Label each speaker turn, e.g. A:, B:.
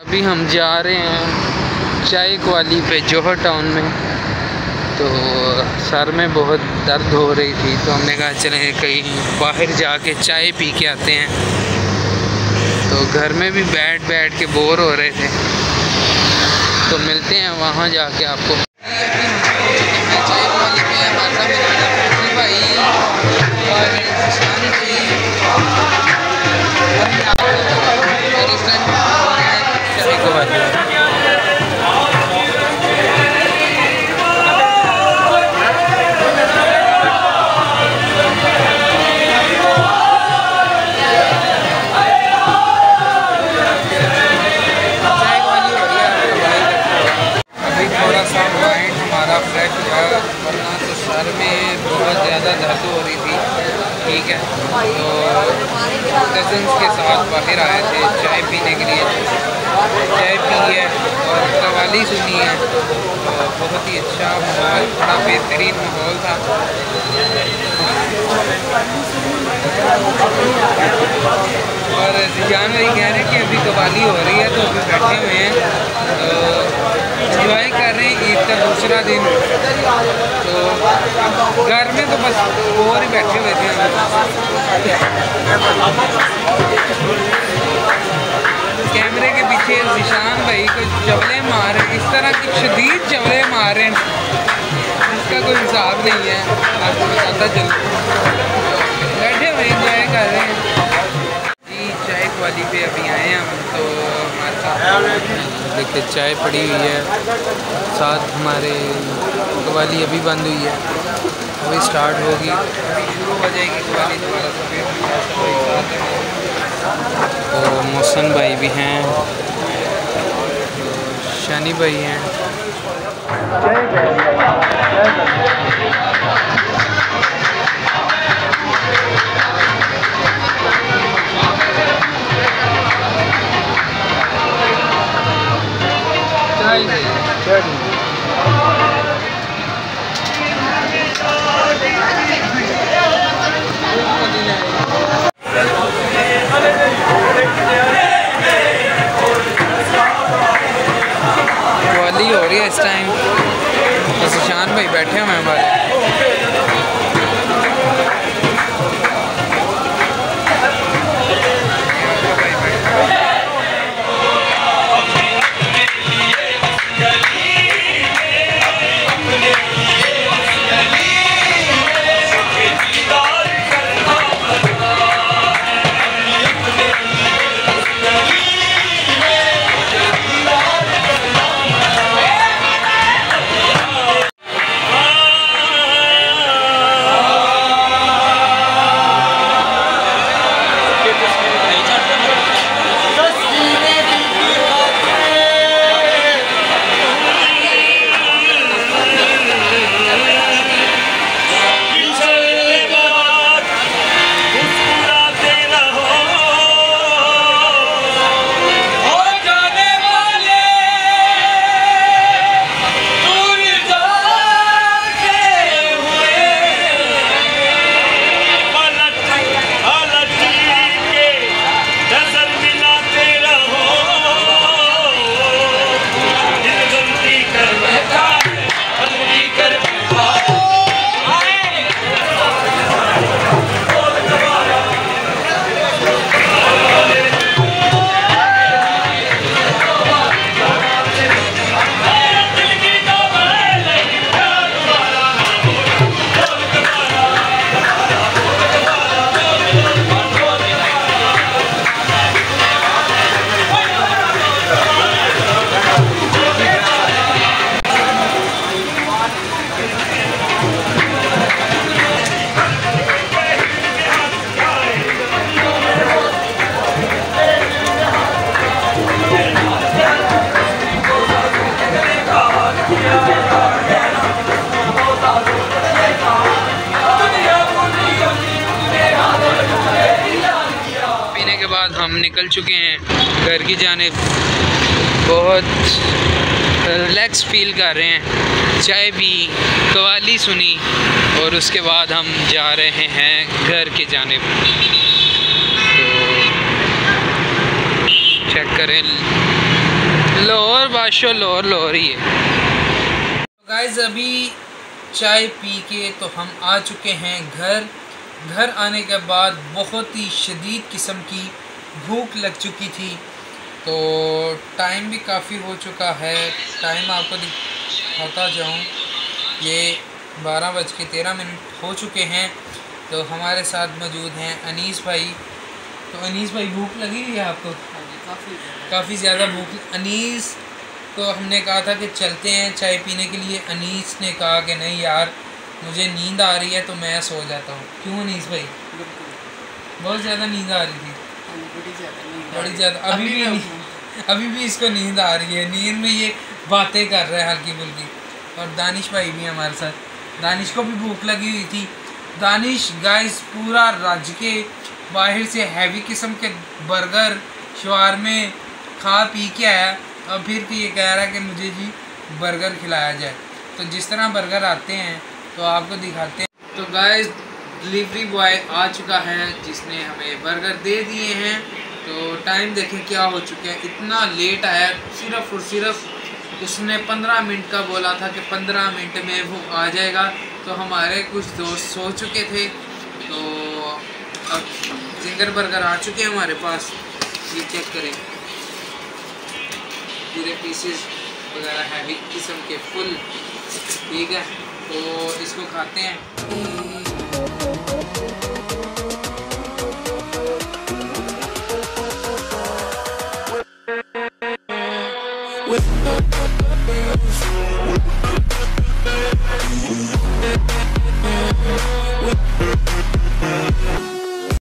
A: अभी हम जा रहे हैं चाय क्वाली पे जौहर टाउन में तो सर में बहुत दर्द हो रही थी तो हमने कहा चले कहीं बाहर जाके चाय पी के आते हैं तो घर में भी बैठ बैठ के बोर हो रहे थे तो मिलते हैं वहाँ जाके आपको भाई Thank you. है। तो कज़न्स के साथ बाहर आए थे चाय पीने के लिए। चाय पी है और कवाली सुनी है। बहुत ही अच्छा माहौल, बड़ा बेहतरीन माहौल था। और जान भाई कह रहे हैं कि अभी कवाली हो रही है तो अभी बैठे हुए हैं। तो इंजॉय कर रहे हैं ईद का दूसरा दिन। तो घर में तो बस और ही बैठे हुए थे कैमरे के पीछे निशान भाई को जबले मार रहे इस तरह की शदीद जबले मार रहे हैं। जिसका कोई हिसाब नहीं है। आपको बताता चल। बैठे हुए इंजॉय कर रहे हैं। जी, चाय वाली पे अभी आए हैं हम तो देखिए चाय पड़ी हुई है। साथ हमारे कवाली अभी बंद हुई है। अभी स्टार्ट होगी। और। तो मोहसन भाई भी हैं। शानी भाई हैं। हो रही है इस टाइम तो सुशांत भाई बैठे हुए हैं हमारे। हम निकल चुके हैं घर की जाने बहुत रिलैक्स फील कर रहे हैं। चाय पी कवाली सुनी और उसके बाद हम जा रहे हैं घर के जाने तो चेक करें। लाहौर, बादशाह लाहौर लाहौर ही है। गाइस अभी चाय पी के तो हम आ चुके हैं घर। घर आने के बाद बहुत ही शदीद किस्म की भूख लग चुकी थी तो टाइम भी काफ़ी हो चुका है। टाइम आपको दिखाता जाऊँ ये बारह बज के तेरह मिनट हो चुके हैं तो हमारे साथ मौजूद हैं अनीस भाई। तो अनीस भाई भूख लगी है आपको? काफ़ी ज़्यादा। भूख अनीस तो हमने कहा था कि चलते हैं चाय पीने के लिए। अनीस ने कहा कि नहीं यार मुझे नींद आ रही है तो मैं सो जाता हूँ। क्यों अनीस भाई? बहुत ज़्यादा नींद आ रही थी। बड़ी ज़्यादा अभी भी अभी भी इसको नींद आ रही है। नींद में ये बातें कर रहा है हल्की फुल्की। और दानिश भाई भी हमारे साथ। दानिश को भी भूख लगी हुई थी। दानिश गाइस पूरा राज्य के बाहर से हैवी किस्म के बर्गर शवार में खा पी के आया। और फिर भी ये कह रहा है कि मुझे जी बर्गर खिलाया जाए। तो जिस तरह बर्गर आते हैं तो आपको दिखाते हैं। तो गाइस डिलीवरी बॉय आ चुका है, जिसने हमें बर्गर दे दिए हैं। तो टाइम देखें क्या हो चुके हैं। इतना लेट आया, सिर्फ़ और सिर्फ़ उसने पंद्रह मिनट का बोला था कि पंद्रह मिनट में वो आ जाएगा। तो हमारे कुछ दोस्त सो चुके थे। तो अब जिंगर बर्गर आ चुके हैं हमारे पास। ये चेक करें। पूरे पीसेस वगैरह हैवी किस्म के फुल ठीक है तो इसको खाते हैं। Thank you.